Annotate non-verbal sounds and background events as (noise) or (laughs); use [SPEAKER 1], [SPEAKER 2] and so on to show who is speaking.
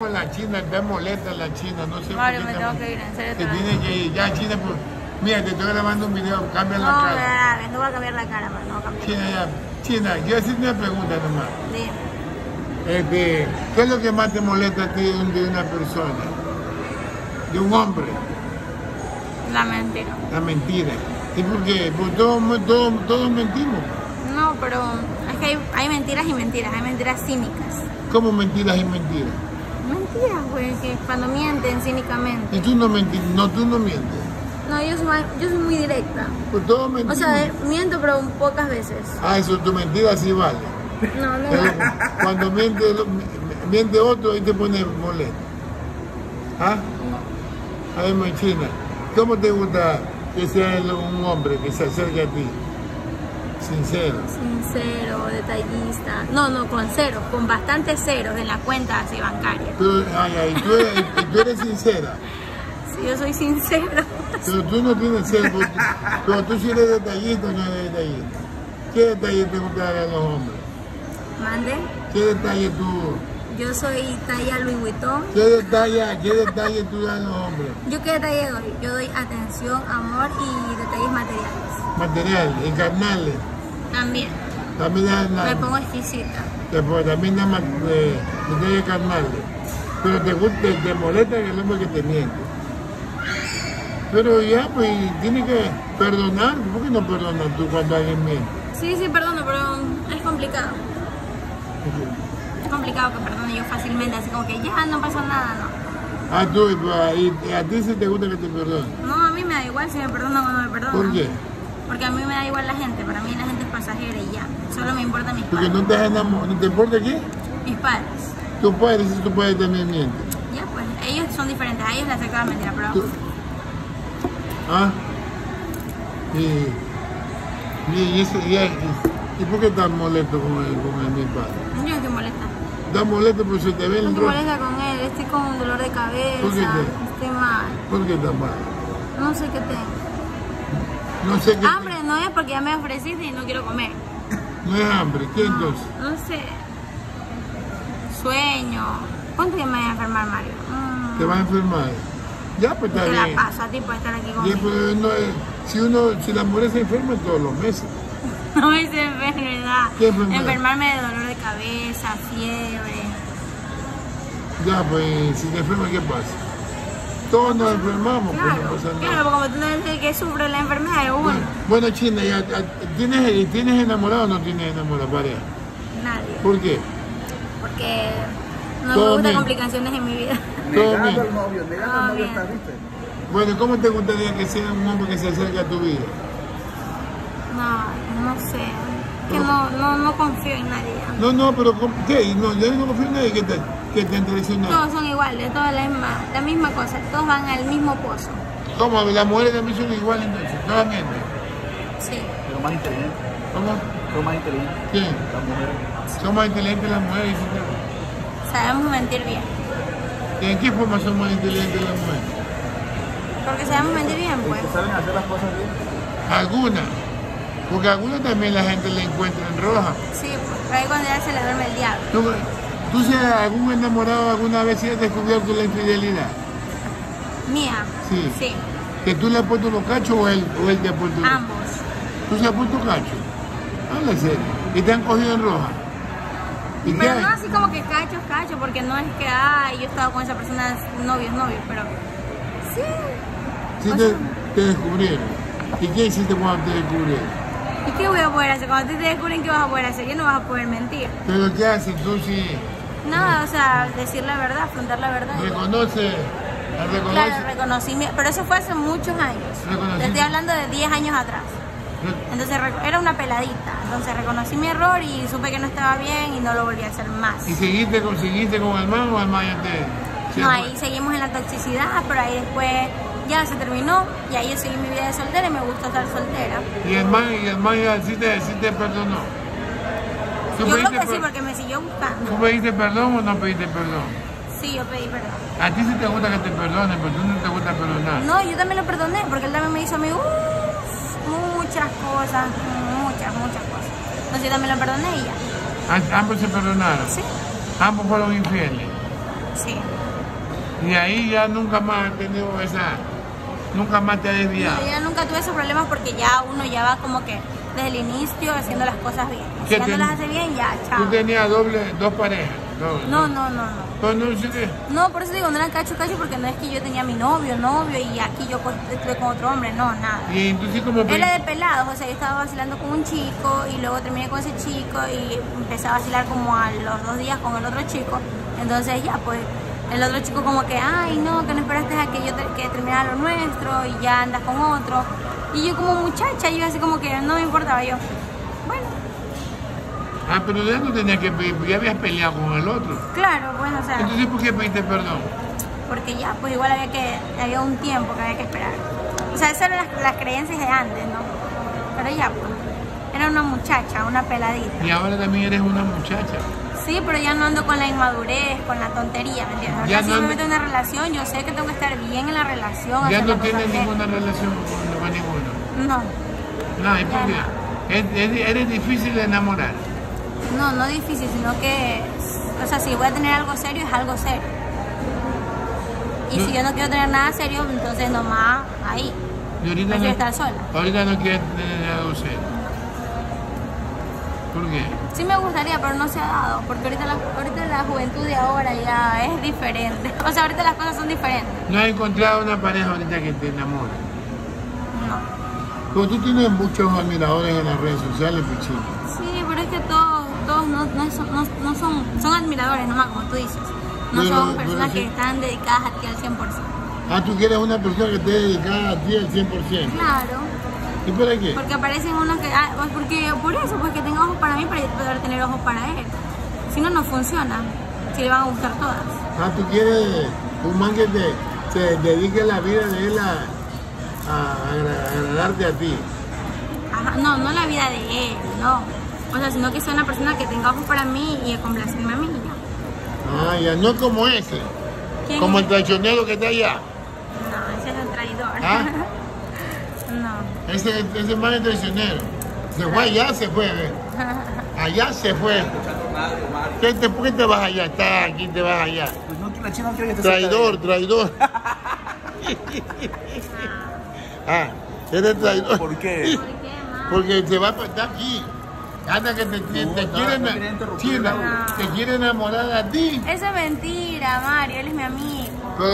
[SPEAKER 1] La China, está molesta la China, no sé
[SPEAKER 2] Mario, me tengo que ir, en serio.
[SPEAKER 1] Te que ir, ya China, pues, mira, te estoy grabando un video, cambia la
[SPEAKER 2] No,
[SPEAKER 1] cara.
[SPEAKER 2] rabia, no voy a cambiar la cara, pero no voy a cambiar.
[SPEAKER 1] China, ya, China, quiero hacerte una pregunta nomás.
[SPEAKER 2] Dime.
[SPEAKER 1] Este, ¿Qué es lo que más te molesta a ti de un- de una persona? De un hombre,
[SPEAKER 2] La mentira.
[SPEAKER 1] la mentira. ¿Y por qué? Porque todos, todos, todos mentimos.
[SPEAKER 2] No, pero es que hay, hay mentiras y mentiras, hay mentiras cínicas.
[SPEAKER 1] ¿Cómo mentiras y mentiras?
[SPEAKER 2] Mentiras, güey, que cuando mienten cínicamente.
[SPEAKER 1] Y tú no no, tú no mientes.
[SPEAKER 2] No, yo soy, yo soy muy directa.
[SPEAKER 1] Pues todos
[SPEAKER 2] O sea, eh, miento, pero pocas veces.
[SPEAKER 1] Ah, eso, tu mentira sí vale.
[SPEAKER 2] No, no.
[SPEAKER 1] Pero cuando miente, miente otro, ahí te pone molesto. ¿Ah? A ver, Machina, ¿cómo te gusta que sea un hombre que se acerque a ti? Sincero.
[SPEAKER 2] Sincero, detallista. No, no, con ceros, con bastantes ceros en la cuenta así bancaria.
[SPEAKER 1] Tú, ay, ay, tú, eres, y tú eres sincera,
[SPEAKER 2] Sí, yo soy sincero.
[SPEAKER 1] pero tú no tienes cero, pero tú sí eres detallista o no eres detallista. ¿Qué detalle te gusta a los hombres?
[SPEAKER 2] Mande.
[SPEAKER 1] ¿Qué detalle tú,
[SPEAKER 2] Yo soy talla Louis Vuitton.
[SPEAKER 1] qué detalle, qué detalle tú das a los hombres?
[SPEAKER 2] ¿Yo qué detalle doy? Yo doy atención, amor y detalles materiales.
[SPEAKER 1] Material, y carnales,
[SPEAKER 2] También.
[SPEAKER 1] también das la-
[SPEAKER 2] Me pongo exquisita.
[SPEAKER 1] Después también nada más de, carnales. Pero te gusta, te, te molesta el hombre que te miente. Pero ya, pues tiene que perdonar. ¿Por qué no perdonas tú cuando alguien miente?
[SPEAKER 2] Sí, sí, perdono, pero es complicado. Es complicado que perdone yo fácilmente, así como que ya no pasó nada, no.
[SPEAKER 1] Ah, tú, y, y a ti sí te gusta que te perdonen.
[SPEAKER 2] No, a mí me da igual si me perdonan o no me perdonan.
[SPEAKER 1] ¿Por qué?
[SPEAKER 2] Porque a mí me da igual la gente, para mí la gente es pasajera y ya. Solo me importan mis
[SPEAKER 1] Porque
[SPEAKER 2] padres.
[SPEAKER 1] no te has enamorado. ¿No te importa qué?
[SPEAKER 2] Mis padres.
[SPEAKER 1] Tú puedes, si tú puedes también miente.
[SPEAKER 2] Ya, pues, ellos son diferentes, a ellos les acepto la mentira, pero
[SPEAKER 1] Tú- ¿Ah? Y, y, y, eso- y, y- ¿y por qué estás molesto con el, con el mi padre?
[SPEAKER 2] yo no estoy molesta.
[SPEAKER 1] Estás molesto porque se te ve
[SPEAKER 2] No
[SPEAKER 1] el
[SPEAKER 2] estoy
[SPEAKER 1] rostro.
[SPEAKER 2] molesta con él, estoy con un dolor de cabeza,
[SPEAKER 1] ¿Por qué te-
[SPEAKER 2] estoy mal.
[SPEAKER 1] ¿Por qué estás mal?
[SPEAKER 2] No sé qué tengo.
[SPEAKER 1] No sé qué.
[SPEAKER 2] Hambre no es porque ya me ofreciste y no quiero comer.
[SPEAKER 1] No es hambre. ¿Qué entonces?
[SPEAKER 2] No sé. Sueño. ¿Cuánto que me voy a enfermar, Mario? Mm.
[SPEAKER 1] Te vas a enfermar. Ya, pues está
[SPEAKER 2] Te la paso a ti por estar aquí conmigo.
[SPEAKER 1] pues, no es- si uno, si la mujer se enferma todos los meses. (laughs)
[SPEAKER 2] No es enfermedad.
[SPEAKER 1] ¿Qué enfermedad?
[SPEAKER 2] Enfermarme de dolor de cabeza, fiebre.
[SPEAKER 1] Ya, pues, si te enferma, ¿qué pasa? Todos nos enfermamos, pues no
[SPEAKER 2] Claro,
[SPEAKER 1] pasa nada.
[SPEAKER 2] claro, porque como tú no eres el que sufre la enfermedad, es uno.
[SPEAKER 1] Bueno, bueno, China, ya, ya, ¿tienes, ¿tienes enamorado o no tienes enamorado, pareja?
[SPEAKER 2] Nadie.
[SPEAKER 1] ¿Por qué?
[SPEAKER 2] Porque no
[SPEAKER 1] Todo
[SPEAKER 2] me gustan complicaciones en mi vida.
[SPEAKER 1] Todo
[SPEAKER 3] Negando
[SPEAKER 1] bien.
[SPEAKER 3] al novio, negando
[SPEAKER 2] Todo
[SPEAKER 3] al novio
[SPEAKER 2] bien.
[SPEAKER 3] está, ¿viste?
[SPEAKER 1] Bueno, ¿cómo te gustaría que sea un hombre que se acerque a tu vida?
[SPEAKER 2] No, no sé. Que no, no, no confío en nadie.
[SPEAKER 1] No, no, pero ¿cómo- ¿qué? No, yo no confío en nadie que te, que te traicionado.
[SPEAKER 2] Todos son iguales, todos la misma, la misma cosa. Todos van al mismo pozo.
[SPEAKER 1] ¿Cómo? Las mujeres también son iguales entonces, todas mienten.
[SPEAKER 2] Sí.
[SPEAKER 3] Pero más inteligente,
[SPEAKER 1] ¿Cómo?
[SPEAKER 3] son más inteligentes
[SPEAKER 1] ¿Quién?
[SPEAKER 3] las mujeres.
[SPEAKER 1] Son más inteligentes las mujeres.
[SPEAKER 2] Sabemos mentir bien.
[SPEAKER 1] ¿Y ¿En qué forma son más inteligentes las mujeres?
[SPEAKER 2] Porque sabemos mentir bien, pues.
[SPEAKER 3] Saben hacer las cosas bien.
[SPEAKER 1] Algunas. Porque algunas también la gente le encuentra en roja.
[SPEAKER 2] Sí. Pero ahí cuando ya se le duerme el diablo.
[SPEAKER 1] ¿Tú, tú si algún enamorado alguna vez si has descubierto la infidelidad?
[SPEAKER 2] Mía.
[SPEAKER 1] Sí.
[SPEAKER 2] Sí.
[SPEAKER 1] ¿Que tú le has puesto los cachos o él, o él te ha puesto los
[SPEAKER 2] Ambos.
[SPEAKER 1] ¿Tú se has puesto cachos? Habla en serio. ¿Y te han cogido en roja? ¿Y qué
[SPEAKER 2] Pero
[SPEAKER 1] hay?
[SPEAKER 2] no así como que cacho, cacho, porque no es que, ay, yo he estado con esa persona novios, novios, pero sí.
[SPEAKER 1] Sí
[SPEAKER 2] o
[SPEAKER 1] te, te descubrieron. ¿Y qué hiciste cuando te descubrieron?
[SPEAKER 2] ¿Y qué voy a poder hacer? Cuando te descubren, ¿qué vas a poder hacer? Ya no vas a poder mentir.
[SPEAKER 1] ¿Pero qué haces tú si
[SPEAKER 2] Nada, o sea, decir la verdad, afrontar la verdad.
[SPEAKER 1] reconoce, reconoce,
[SPEAKER 2] Claro, reconocimiento, pero eso fue hace muchos años. Te estoy hablando de 10 años atrás. Entonces era una peladita. Entonces reconocí mi error y supe que no estaba bien y no lo volví a hacer más.
[SPEAKER 1] ¿Y seguiste con, seguiste con el man o el man ya te...
[SPEAKER 2] No, ahí seguimos en la toxicidad, pero ahí después ya se terminó y ahí seguí mi vida de soltera y me gusta estar soltera.
[SPEAKER 1] Y el man, y el man sí te, sí te perdonó. ¿Tú
[SPEAKER 2] Yo creo que sí, porque me siguió buscando.
[SPEAKER 1] ¿Tú pediste perdón o no pediste perdón?
[SPEAKER 2] Sí, yo pedí perdón.
[SPEAKER 1] A ti sí te gusta que te perdonen, pero tú no te gusta perdonar.
[SPEAKER 2] No, yo también lo perdoné, porque él también me hizo a mí uh, muchas cosas, muchas, muchas cosas. Entonces yo también lo perdoné y ya.
[SPEAKER 1] Am- Ambos se perdonaron.
[SPEAKER 2] Sí,
[SPEAKER 1] Ambos fueron infieles.
[SPEAKER 2] Sí.
[SPEAKER 1] Y ahí ya nunca más has tenido esa, nunca más te has desviado.
[SPEAKER 2] No, yo nunca tuve esos problemas porque ya uno ya va como que desde el inicio haciendo las cosas bien. Si
[SPEAKER 1] ¿Qué
[SPEAKER 2] ya no las hace bien, ya, chao.
[SPEAKER 1] Tú tenías doble, dos parejas.
[SPEAKER 2] No, no, no, no.
[SPEAKER 1] Pues no sé qué.
[SPEAKER 2] No, por eso digo, no era cacho cacho porque no es que yo tenía mi novio, novio y aquí yo estuve con otro hombre, no, nada.
[SPEAKER 1] Y entonces como...
[SPEAKER 2] Era de pelados, o sea, yo estaba vacilando con un chico y luego terminé con ese chico y empecé a vacilar como a los dos días con el otro chico. Entonces ya, pues, el otro chico como que, ay, no, que no esperaste a que yo te- que terminara lo nuestro y ya andas con otro. Y yo como muchacha, yo así como que no me importaba yo. Bueno,
[SPEAKER 1] Ah, pero ya no tenías que pedir, ya habías peleado con el otro.
[SPEAKER 2] claro, bueno, o sea,
[SPEAKER 1] Entonces, ¿por qué pediste perdón?
[SPEAKER 2] porque ya, pues igual había que, había un tiempo que había que esperar. O sea, esas eran las, las creencias de antes, ¿no? Pero ya, pues, era una muchacha, una peladita.
[SPEAKER 1] Y ahora también eres una muchacha.
[SPEAKER 2] Sí, pero ya no ando con la inmadurez, con la tontería, ¿me entiendes?
[SPEAKER 1] Ya
[SPEAKER 2] si
[SPEAKER 1] no
[SPEAKER 2] yo me meto en una relación, yo sé que tengo que estar bien en la relación.
[SPEAKER 1] Ya no tienes ninguna relación con, con ninguno.
[SPEAKER 2] No,
[SPEAKER 1] No. Es- es- eres difícil de enamorar.
[SPEAKER 2] no, no difícil, sino que, o sea, si voy a tener algo serio, es algo serio. Y
[SPEAKER 1] No.
[SPEAKER 2] si yo no quiero tener nada serio, entonces nomás ahí.
[SPEAKER 1] Y ahorita no,
[SPEAKER 2] estar sola.
[SPEAKER 1] ahorita no quieres tener algo serio. ¿Por qué?
[SPEAKER 2] Sí me gustaría, pero no se ha dado, porque ahorita la, ahorita la juventud de ahora ya es diferente. O sea, ahorita las cosas son diferentes.
[SPEAKER 1] No has encontrado una pareja ahorita que te enamore.
[SPEAKER 2] No.
[SPEAKER 1] Como tú tienes muchos admiradores en las redes sociales, Pichín.
[SPEAKER 2] Sí, pero es que todos, todos no, no, son, no, no son, son admiradores nomás, como tú dices. No
[SPEAKER 1] Pero-
[SPEAKER 2] son
[SPEAKER 1] pero
[SPEAKER 2] personas
[SPEAKER 1] sí.
[SPEAKER 2] que están dedicadas a ti al 100%.
[SPEAKER 1] Ah, tú quieres una persona que esté dedicada a ti al 100%.
[SPEAKER 2] Claro,
[SPEAKER 1] ¿Y por qué?
[SPEAKER 2] porque aparecen unos que, ah, pues porque por eso, pues que tenga ojos para mí para poder tener ojos para él. Si no, no funciona. Si le van a gustar todas.
[SPEAKER 1] Ah, tú quieres un man que te, se dedique la vida de él a, a agra- agradarte a ti.
[SPEAKER 2] Ajá, no, no la vida de él, no. O sea, sino que sea una persona que tenga ojos para mí y complacerme a mí.
[SPEAKER 1] Ah, ya, no como ese,
[SPEAKER 2] ¿Quién
[SPEAKER 1] como el traicionero que está allá.
[SPEAKER 2] No, ese es el traidor.
[SPEAKER 1] ¿Ah? (laughs)
[SPEAKER 2] no.
[SPEAKER 1] Ese, ese man es traicionero. Se fue allá, se fue. ve. (laughs) Allá se fue. ¿Qué te, ¿Por qué te vas allá? Está aquí, te vas allá.
[SPEAKER 3] Pues no, la china no quiere que de
[SPEAKER 1] Traidor, traidor. (laughs) ah, eres traidor.
[SPEAKER 3] ¿Por qué? (laughs)
[SPEAKER 1] Porque te va a estar aquí. Anda que te, te, te
[SPEAKER 3] no,
[SPEAKER 1] quieren, te quieren enamorar a ti.
[SPEAKER 2] Eso es mentira, Mario. Él es mi amigo.